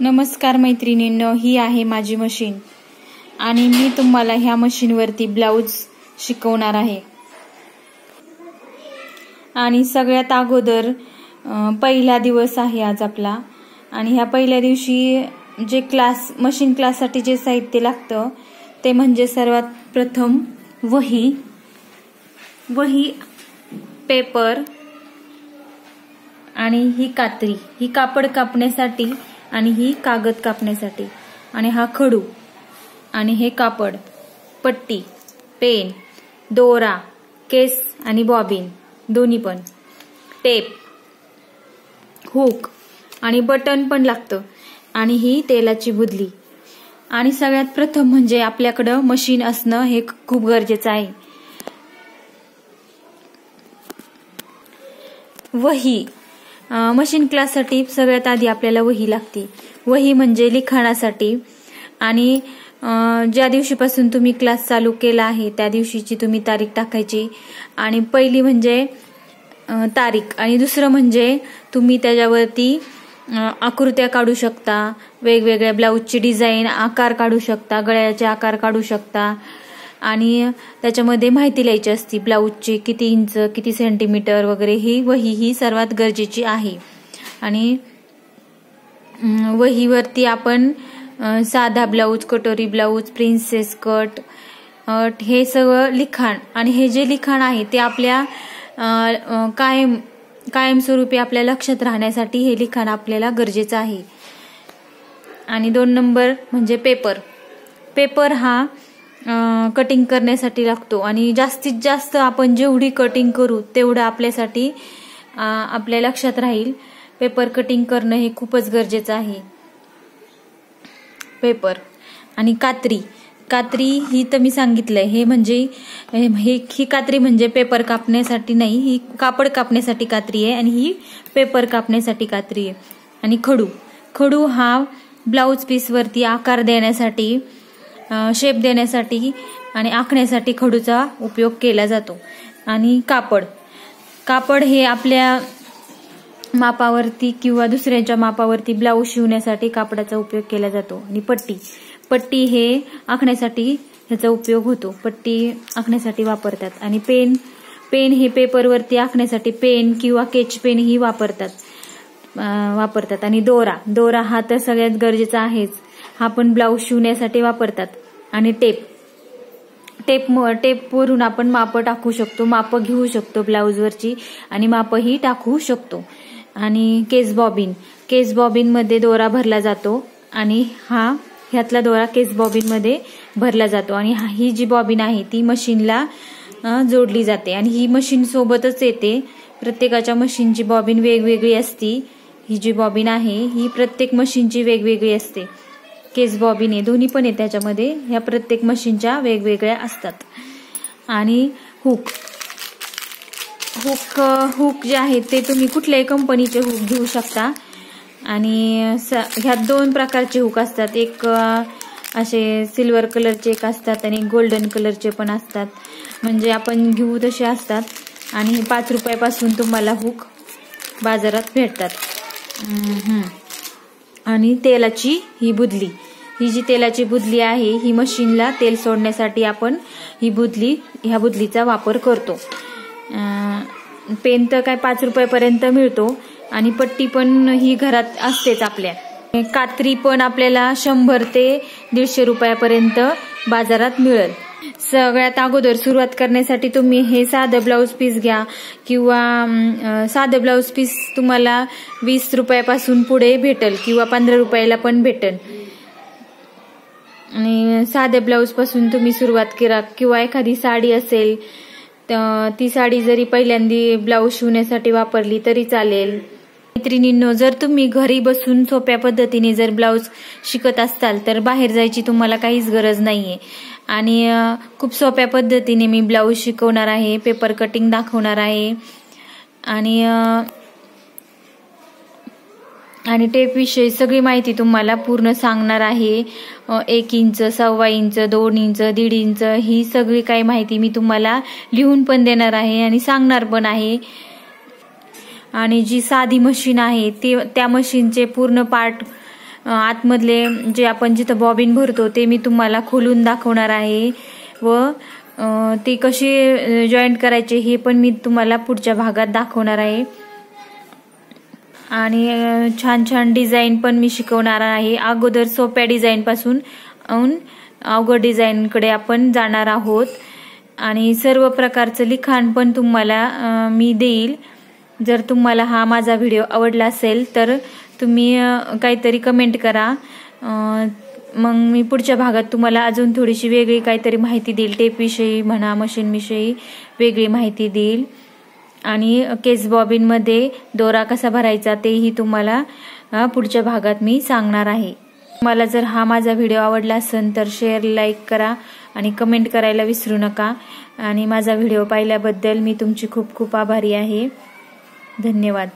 नमस्कार मैत्रिणींनो ही आहे माझी मशीन आणि मी तुम्हाला ह्या मशीनवरती ब्लाऊज शिकवणार आहे. आणि सगळ्यात अगोदर पहिला दिवस आहे आज आपला. आणि ह्या पहिल्या दिवशी जे क्लास मशीन क्लाससाठी जे साहित्य लागतं ते म्हणजे सर्वात प्रथम वही. वही पेपर आणि ही कात्री. ही कापड कापण्यासाठी आणि ही कागद कापण्यासाठी. आणि हा खडू. आणि हे कापड. पट्टी. पेन. दोरा. केस आणि बॉबिन. दोन्ही पण. टेप. हुक. आणि बटन पण लागतं. आणि ही तेलाची बुदली आणि सगळ्यात प्रथम म्हणजे आपल्याकडं मशीन असणं हे खूप गरजेचं आहे. वही. मशीन क्लाससाठी सगळ्यात आधी आपल्याला वही लागते. वही म्हणजे लिखाणासाठी. आणि ज्या दिवशीपासून तुम्ही क्लास चालू केला आहे त्या दिवशीची तुम्ही तारीख टाकायची. आणि पहिली म्हणजे तारीख. आणि दुसरं म्हणजे तुम्ही त्याच्यावरती आकृत्या काढू शकता. वेगवेगळ्या ब्लाऊजची डिझाईन आकार काढू शकता. गळ्याचे आकार काढू शकता. आणि त्याच्यामध्ये माहिती लिहायची असती. ब्लाऊजची किती इंच किती सेंटीमीटर वगैरे ही वही ही सर्वात गरजेची आहे. आणि वहीवरती आपण साधा ब्लाऊज कटोरी ब्लाऊज प्रिन्सेस कट हे सगळं लिखाण. आणि हे जे लिखाण आहे ते आपल्या कायम कायमस्वरूपी आपल्या लक्षात राहण्यासाठी हे लिखाण आपल्याला गरजेचं आहे. आणि दोन नंबर म्हणजे पेपर. पेपर हा कटिंग करण्यासाठी लागतो. आणि जास्तीत जास्त आपण जेवढी कटिंग करू तेवढं आपल्यासाठी आपल्या लक्षात राहील. पेपर कटिंग करणं हे खूपच गरजेचं आहे. पेपर आणि कात्री. कात्री ही तर मी सांगितलंय. हे म्हणजे हे ही कात्री म्हणजे पेपर कापण्यासाठी नाही ही कापड कापण्यासाठी कात्री आहे आणि ही पेपर कापण्यासाठी कात्री आहे. आणि खडू. खडू हा ब्लाऊज पीसवरती आकार देण्यासाठी शेप देण्यासाठी आणि आखण्यासाठी खडूचा उपयोग केला जातो. आणि कापड. कापड हे आपल्या मापावरती किंवा दुसऱ्यांच्या मापावरती ब्लाऊज शिवण्यासाठी कापडाचा उपयोग केला जातो. आणि पट्टी. पट्टी हे आखण्यासाठी ह्याचा उपयोग होतो. पट्टी आखण्यासाठी वापरतात. आणि पेन. पेन हे पेपरवरती आखण्यासाठी पेन किंवा केच पेन ही वापरतात वापरतात. आणि दोरा. दोरा हा तर सगळ्यात गरजेचा आहेच. हा पण ब्लाऊज शिवण्यासाठी वापरतात. आणि टेप टेप टेपवरून आपण मापं टाकू शकतो. मापं घेऊ शकतो ब्लाऊजवरची आणि मापंही टाकू शकतो. आणि केस बॉबिन केस बॉबिनमध्ये दोरा भरला जातो. आणि हा ह्यातला दोरा केस बॉबिनमध्ये भरला जातो. आणि हा- ही जी बॉबिन आहे ती मशीनला जोडली जाते. आणि ही मशीन सोबतच येते. प्रत्येकाच्या मशीनची बॉबिन वेगवेगळी असती. ही जी बॉबिन आहे ही प्रत्येक मशीनची वेगवेगळी असते. केस बॉबिन आहे दोन्ही पण आहे त्याच्यामध्ये. ह्या प्रत्येक मशीनच्या वेगवेगळ्या असतात. आणि हुक. हुक हुक जे आहेत ते तुम्ही कुठल्याही कंपनीचे हुक घेऊ शकता. आणि स ह्यात दोन प्रकारचे हुक असतात. एक असे सिल्वर कलरचे एक असतात आणि गोल्डन कलरचे पण असतात. म्हणजे आपण घेऊ तसे असतात. आणि पाच रुपयापासून तुम्हाला हुक बाजारात भेटतात. आणि तेलाची ही बुदली. ही जी तेलाची बुदली आहे ही मशीनला तेल सोडण्यासाठी आपण ही बुदली ह्या बुदलीचा वापर करतो. पेन तर काय पाच रुपयापर्यंत मिळतो आणि पट्टी पण ही घरात असतेच आपल्या. कात्री पण आपल्याला शंभर ते दीडशे रुपयापर्यंत बाजारात मिळेल. सगळ्यात अगोदर सुरुवात करण्यासाठी तुम्ही हे साधं ब्लाऊज पीस घ्या किंवा साधं ब्लाऊज पीस तुम्हाला वीस रुपयापासून पुढे भेटेल किंवा पंधरा रुपयाला पण भेटेल. आणि साध्या ब्लाऊजपासून तुम्ही सुरुवात करा किंवा एखादी साडी असेल ती साडी जरी पहिल्यांदी ब्लाऊज शिवण्यासाठी वापरली तरी चालेल. मैत्रिणींनो जर तुम्ही घरी बसून सोप्या पद्धतीने जर ब्लाऊज शिकत असाल तर बाहेर जायची तुम्हाला काहीच गरज नाहीये. आणि खूप सोप्या पद्धतीने मी ब्लाऊज शिकवणार आहे पेपर कटिंग दाखवणार आहे. आणि आणि टेपविषयी सगळी माहिती तुम्हाला पूर्ण सांगणार आहे. एक इंच सव्वा इंच दोन इंच दीड इंच ही सगळी काही माहिती मी तुम्हाला लिहून पण देणार आहे आणि सांगणार पण आहे. आणि जी साधी मशीन आहे ती त्या मशीनचे पूर्ण पार्ट आतमधले जे आपण जिथं बॉबिन भरतो ते मी तुम्हाला खोलून दाखवणार आहे. व ते कसे जॉईंट करायचे हे पण मी तुम्हाला पुढच्या भागात दाखवणार आहे. आणि छान छान डिझाईन पण मी शिकवणार आहे. अगोदर सोप्या डिझाईनपासून अन अवघड डिझाईनकडे आपण जाणार आहोत. आणि सर्व प्रकारचं लिखाण पण तुम्हाला मी देईल. जर तुम्हाला हा माझा व्हिडिओ आवडला असेल तर तुम्ही काहीतरी कमेंट करा. मग मी पुढच्या भागात तुम्हाला अजून थोडीशी वेगळी काहीतरी माहिती देईल. टेपविषयी म्हणा मशीनविषयी वेगळी माहिती देईल. आणि केस बॉबिनमध्ये दोरा कसा भरायचा तेही तुम्हाला पुढच्या भागात मी सांगणार आहे. मला जर हा माझा व्हिडिओ आवडला असेल तर शेअर लाईक करा आणि कमेंट करायला विसरू नका. आणि माझा व्हिडिओ पाहिल्याबद्दल मी तुमची खूप खूप आभारी आहे. धन्यवाद.